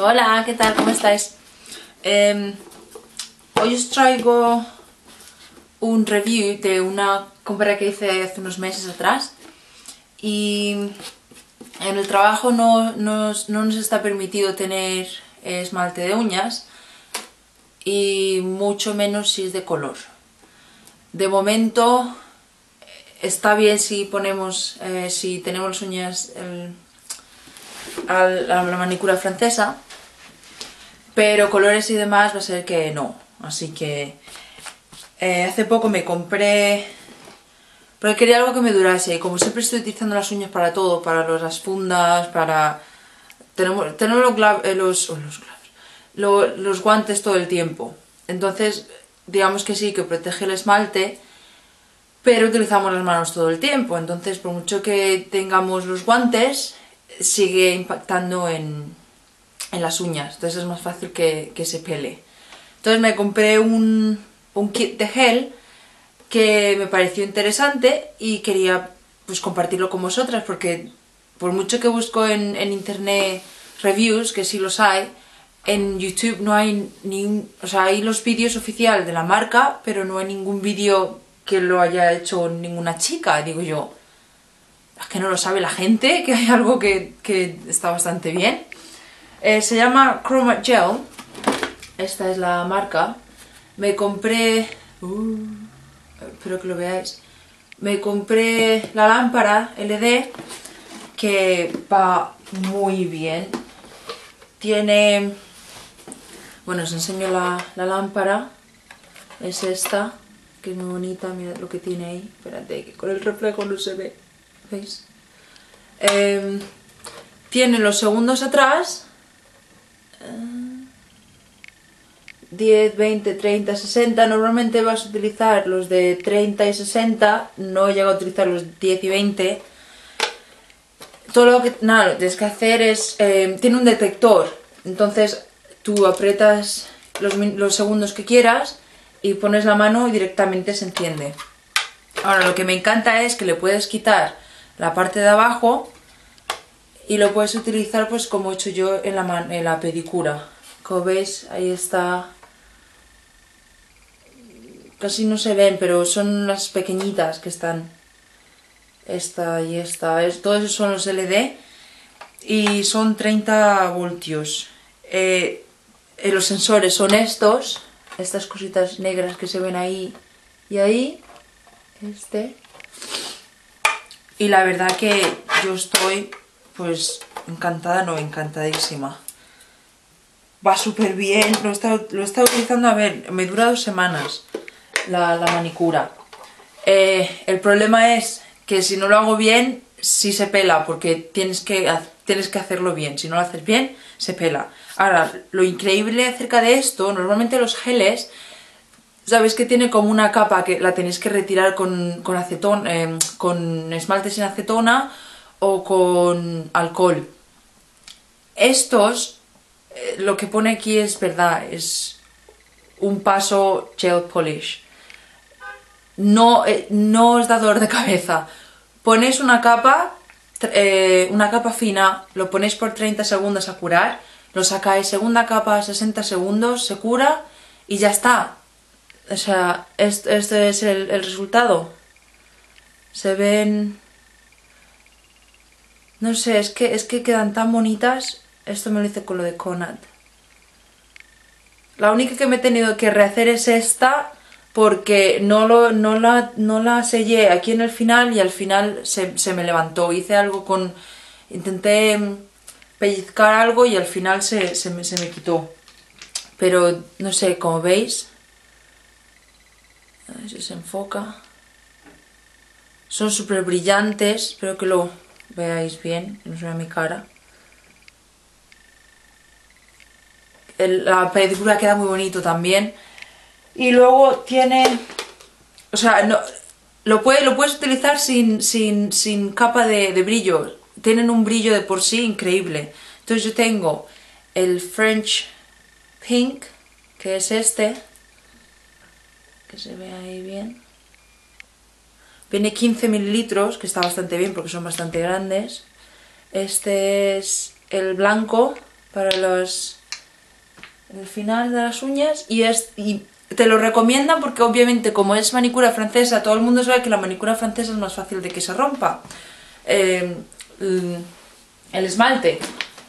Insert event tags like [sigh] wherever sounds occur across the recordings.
Hola, ¿qué tal? ¿Cómo estáis? Em, hoy os traigo un review de una compra que hice hace unos meses atrás y en el trabajo no nos, no nos está permitido tener esmalte de uñas y mucho menos si es de color. De momento está bien si ponemos, eh, si tenemos las uñas a la, manicura francesa, pero colores y demás va a ser que no. Así que eh, hace poco me compré, porque quería algo que me durase. Como siempre estoy utilizando las uñas para todo, para las fundas, para... Tenemos, los, eh, los, los, los guantes todo el tiempo. Entonces, digamos que sí, que protege el esmalte, pero utilizamos las manos todo el tiempo, entonces por mucho que tengamos los guantes, sigue impactando en, las uñas, entonces es más fácil que, se pele. Entonces me compré un, kit de gel que me pareció interesante y quería pues compartirlo con vosotras porque por mucho que busco en, internet reviews, que sí los hay, en YouTube no hay ni o sea, hay los vídeos oficiales de la marca, pero no hay ningún vídeo que lo haya hecho ninguna chica, digo yo. Es que no lo sabe la gente, [laughs] que hay algo que, está bastante bien. Eh, se llama Chroma Gel. Esta es la marca. Me compré... Uh, espero que lo veáis. Me compré la lámpara LED que va muy bien. Tiene... Bueno, os enseño la, la lámpara. Es esta que es muy bonita, mira lo que tiene ahí. Espérate, que con el reflejo no se ve. ¿Veis? Em, tiene los segundos atrás. 10, 20, 30, 60. Normalmente vas a utilizar los de 30 y 60. No llego a utilizar los 10 y 20. Todo lo que, nada, tienes que hacer es... Em, tiene un detector. Entonces tú apretas los, los segundos que quieras y pones la mano y directamente se enciende. Ahora lo que me encanta es que le puedes quitar la parte de abajo y lo puedes utilizar pues como he hecho yo en la, en la pedicura. Como veis ahí está... Casi no se ven, pero son las pequeñitas que están. Esta y esta. Es, todos esos son los LED y son 30 voltios. Eh, eh, los sensores son estos estas cositas negras que se ven ahí y ahí, este. Y la verdad que yo estoy pues encantada, no, encantadísima. Va súper bien, lo he, estado, lo utilizando, a ver, me dura dos semanas la, manicura. Eh, el problema es que si no lo hago bien, sí se pela, porque tienes que, tienes que hacerlo bien. Si no lo haces bien, se pela. Ahora, lo increíble acerca de esto, normalmente los geles, sabéis que tiene como una capa que la tenéis que retirar con, con acetón, eh, con esmalte sin acetona o con alcohol. Estos, eh, lo que pone aquí es verdad, es un paso gel polish. No, eh, no os da dolor de cabeza. Ponéis una capa, una capa fina, lo ponéis por 30 segundos a curar lo sacáis segunda capa 60 segundos, se cura y ya está. O sea, este, es el, resultado. Se ven... No sé, es que, es que quedan tan bonitas. Esto me lo hice con lo de Conad. La única que me he tenido que rehacer es esta porque no, lo, no, la, no la sellé aquí en el final y al final se, se me levantó. Hice algo con... Intenté pellizcar algo y al final se, me, se me quitó. Pero no sé, como veis, a ver si se enfoca. Son súper brillantes, espero que lo veáis bien, no se vea mi cara. la pedicura queda muy bonito también. Y luego tiene... O sea, no, lo, puede, lo puedes utilizar sin, sin, sin capa de, de brillo tienen un brillo de por sí increíble. Entonces yo tengo el French Pink, que es este, que se ve ahí bien. Viene 15 mililitros, que está bastante bien porque son bastante grandes. Este es el blanco, para los el final de las uñas y es y te lo recomiendan porque obviamente como es manicura francesa, todo el mundo sabe que la manicura francesa es más fácil de que se rompa eh, el esmalte.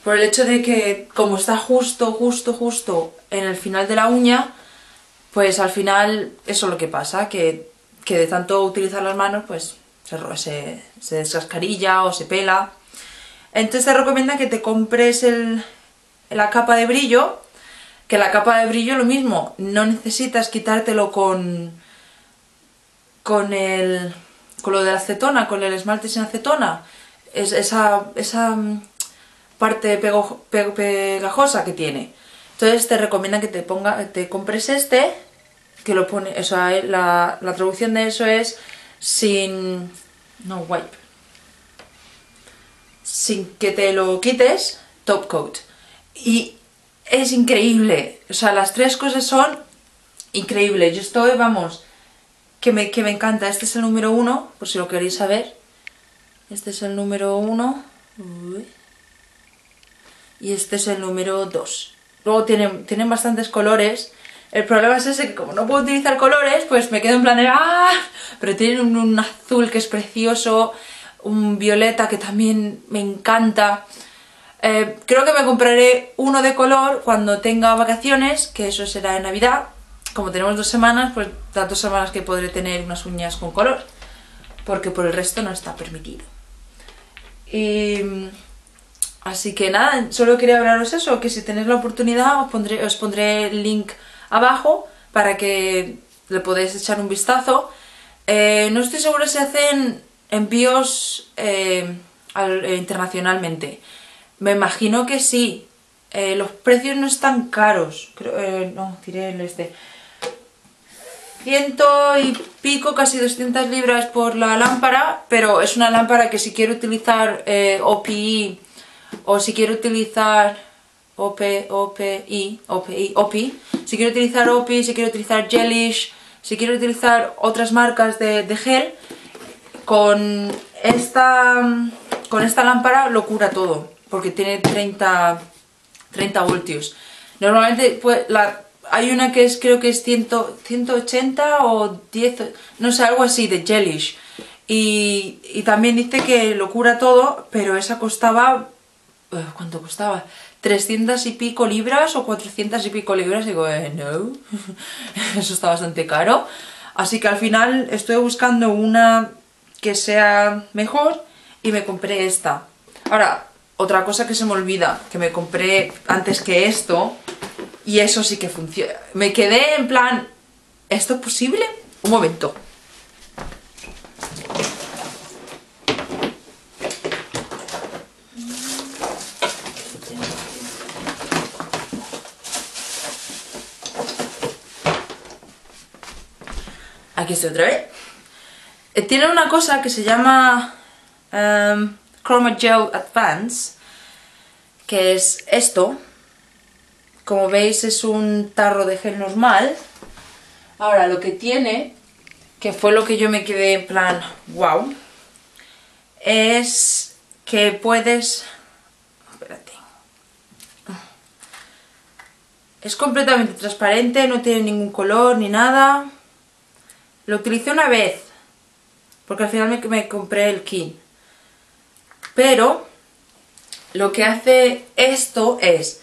Por el hecho de que como está justo, justo, justo en el final de la uña, pues al final eso es lo que pasa, que, que de tanto utilizar las manos pues se, se, se descascarilla o se pela. Entonces te recomienda que te compres el, la capa de brillo que la capa de brillo lo mismo, no necesitas quitártelo con, con, el, con lo de la acetona, con el esmalte sin acetona, es esa, esa mm, parte pegajosa que tiene. Entonces te recomiendan que te, ponga, te compres este, lo pone, o sea, eh, la, la traducción de eso es sin, no wipe, sin que te lo quites, top coat. Y es increíble. O sea, las tres cosas son increíbles. Yo estoy, vamos, que me, que me encanta. Este es el número uno, por si lo queréis saber. Este es el número uno. Y este es el número dos. Luego tienen, tienen bastantes colores. El problema es ese que como no puedo utilizar colores, pues me quedo en plan de ¡ah! Pero tienen un, azul que es precioso, un violeta que también me encanta. Eh, creo que me compraré uno de color cuando tenga vacaciones, que eso será en Navidad. Como tenemos dos semanas, pues las dos semanas que podré tener unas uñas con color, porque por el resto no está permitido. Y... Así que nada, solo quería hablaros eso, que si tenéis la oportunidad os pondré, os pondré el link abajo para que le podáis echar un vistazo. Eh, no estoy segura si hacen envíos eh, internacionalmente. Me imagino que sí. Eh, los precios no están caros. Eh, no, tiré el este. Ciento y pico, casi 200 libras por la lámpara, pero es una lámpara que si quiero utilizar eh, OPI o si quiero utilizar OP, OPI, OPI, OPI, si quiero utilizar OPI, si quiero utilizar Gelish, si quiero utilizar otras marcas de, gel, con esta, con esta lámpara lo cura todo porque tiene 30, 30 voltios. Normalmente pues, hay una que es creo que es 100, 180 o 10, no sé, algo así de Jellish. Y, y también dice que lo cura todo, pero esa costaba... Eh, ¿Cuánto costaba? 300 y pico libras o 400 y pico libras. Digo, eh, no, [laughs] eso está bastante caro. Así que al final estoy buscando una que sea mejor y me compré esta. Ahora, otra cosa que se me olvida, que me compré antes que esto, y eso sí que funciona. Me quedé en plan, ¿esto es posible? Un momento. Aquí estoy otra vez. Eh, tiene una cosa que se llama... Em, Chroma Gel Advance, que es esto. Como veis es un tarro de gel normal. Ahora lo que tiene, que fue lo que yo me quedé en plan, wow, es que puedes... Espérate. Es completamente transparente, no tiene ningún color ni nada. Lo utilicé una vez, porque al final me, compré el kit. Pero lo que hace esto es,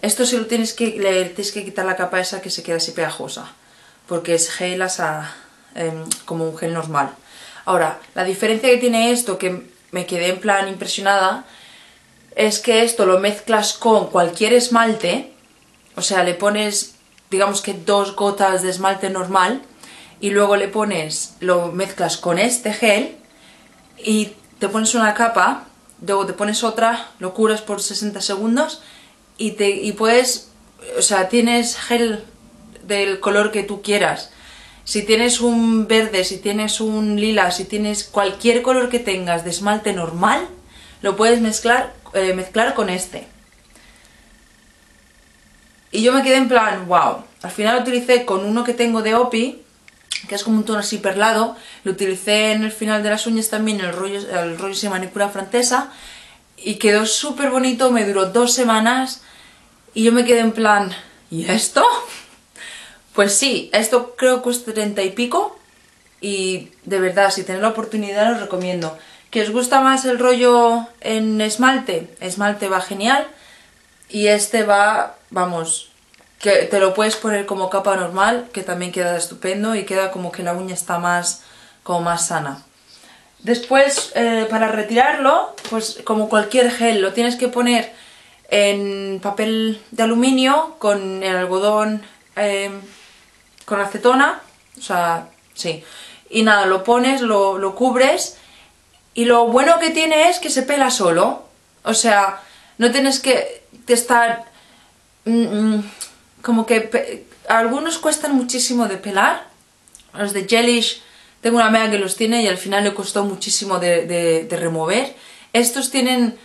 esto si lo tienes que, tienes que quitar la capa esa que se queda así pegajosa, porque es gel asa, em, como un gel normal. Ahora, la diferencia que tiene esto, que me quedé en plan impresionada, es que esto lo mezclas con cualquier esmalte, o sea, le pones, digamos que dos gotas de esmalte normal, y luego le pones, lo mezclas con este gel, y te pones una capa luego te pones otra, lo curas por 60 segundos y, te, y puedes, o sea, tienes gel del color que tú quieras. Si tienes un verde, si tienes un lila, si tienes cualquier color que tengas de esmalte normal, lo puedes mezclar, eh, mezclar con este. Y yo me quedé en plan, wow. Al final lo utilicé con uno que tengo de Opi, que es como un tono así perlado. Lo utilicé en el final de las uñas también, el rollo, el rollo de manicura francesa. Y quedó súper bonito, me duró dos semanas. Y yo me quedé en plan, ¿y esto? [laughs] Pues sí, esto creo que cuesta 30 y pico y de verdad, si tenéis la oportunidad os recomiendo. ¿Que os gusta más el rollo en esmalte? Esmalte va genial y este va, vamos, que te lo puedes poner como capa normal, que también queda estupendo y queda como que la uña está más, como más sana. Después, eh, para retirarlo, pues como cualquier gel, lo tienes que poner en papel de aluminio con el algodón eh, con acetona, o sea, sí. Y nada, lo pones, lo, cubres y lo bueno que tiene es que se pela solo. O sea, no tienes que estar... Mm, mm, como que algunos cuestan muchísimo de pelar. Los de Jellish, tengo una amiga que los tiene y al final le costó muchísimo de, de remover. Estos tienen...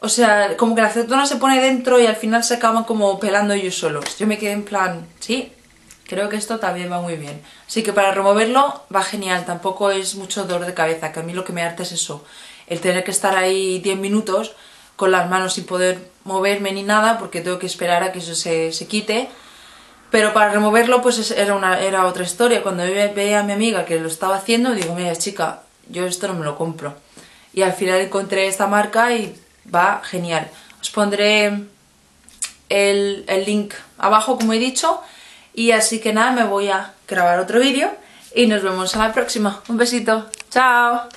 O sea, como que la acetona se pone dentro y al final se acaban como pelando ellos solos. Yo me quedé en plan, sí, Creo que esto también va muy bien. Así que para removerlo va genial, tampoco es mucho dolor de cabeza, que a mí lo que me harta es eso, el tener que estar ahí 10 minutos con las manos sin poder moverme ni nada, porque tengo que esperar a que eso se, quite. Pero para removerlo pues era, una, era otra historia. Cuando veía a mi amiga que lo estaba haciendo, digo, mira chica, yo esto no me lo compro. Y al final encontré esta marca y va genial. Os pondré el, el link abajo, como he dicho, y así que nada, me voy a grabar otro vídeo y nos vemos en la próxima. Un besito. ¡Chao!